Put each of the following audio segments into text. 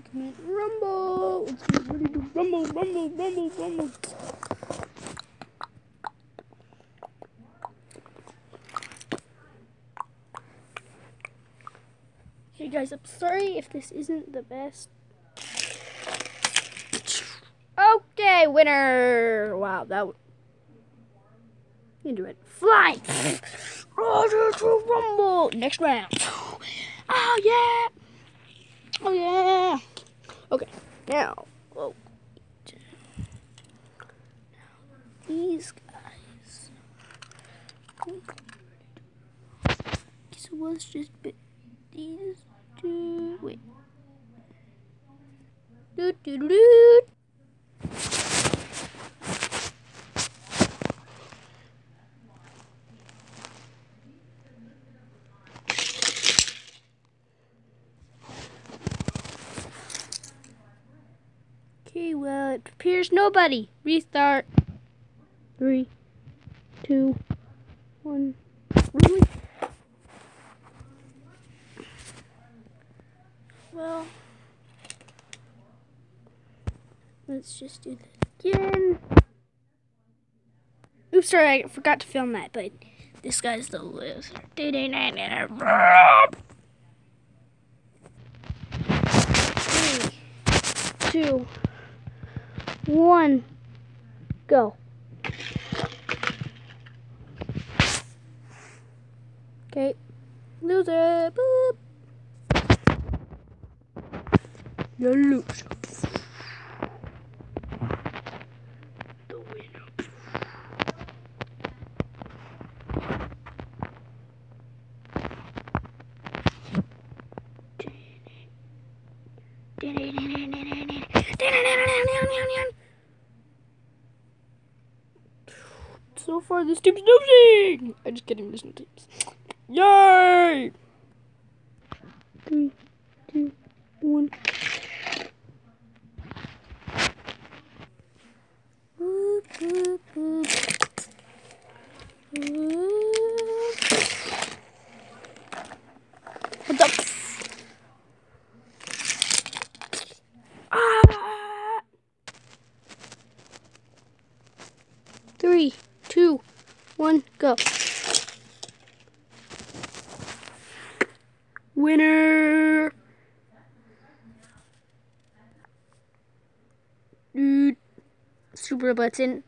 ultimate rumble. Get ready to rumble, rumble, rumble, rumble. Hey guys, I'm sorry if this isn't the best. Okay, winner. Wow, that. W- you can do it. Fly. Oh, to rumble. Next round. Oh yeah. Oh yeah. Okay. Now. Now these guys. So let's just put these two. Wait. Do do do well, it appears nobody. Restart. Three, two, one. Really? Well, let's just do this again. Oops, sorry, I forgot to film that, but this guy's the loser. Three, two, one, go. Okay, loser. Boop. You lose. The winner. Far, this team's losing. I'm just kidding. There's no teams. Yay! Three, two, one. Boop. Up? Ah! Three, two, one, go. Winner! Dude. Super Button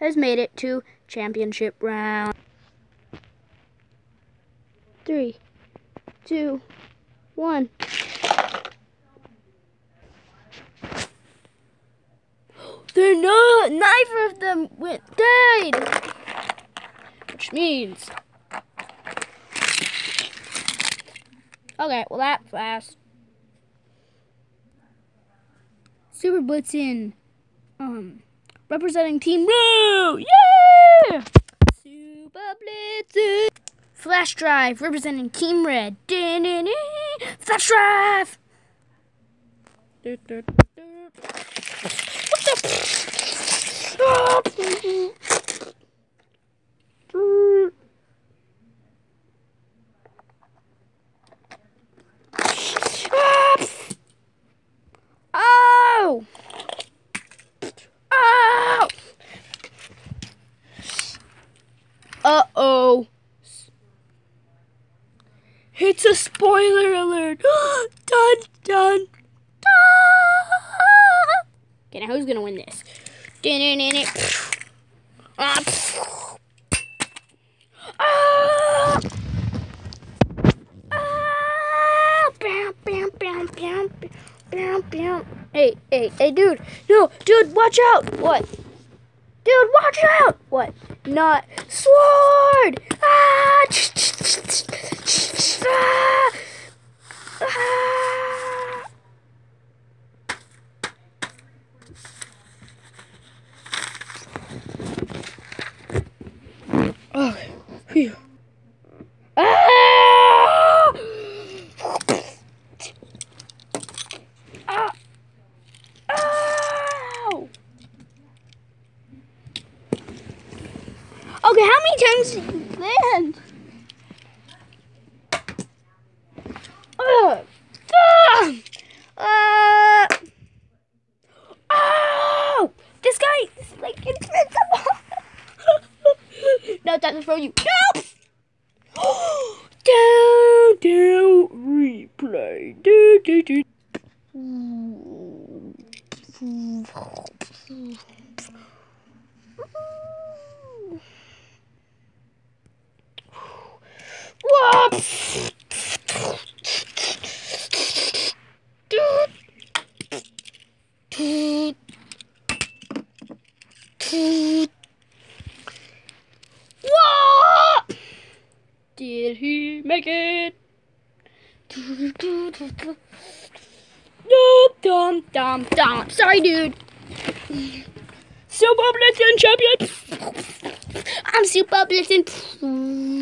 has made it to championship round. Three, two, one. They're not. Neither of them went died, which means. Okay, well that fast. Super Blitzen, um, representing Team Blue, yeah! Super Blitzen. Flash Drive, representing Team Red. Flash Drive! What the? Oh! Oh! Uh oh. It's a spoiler alert. dun dun dun. Okay, now who's gonna win this? Ah. Ah. Bam, bam, bam, bam, bam, bam. Hey, hey, hey, dude. No, dude, watch out. What? Dude, watch out. What? Not sword. Ah. Ah. Ah. Okay. Phew. Ah! Ah! Okay, how many times land. Ugh. Ah! Uh, oh! This guy is like invincible. now time to throw you. Nope! Do do replay. Do, do, do. Mm-hmm. Did he make it? Nope, dum dum dum. Sorry, dude. Super Blitzen champion. I'm Super Blitzen.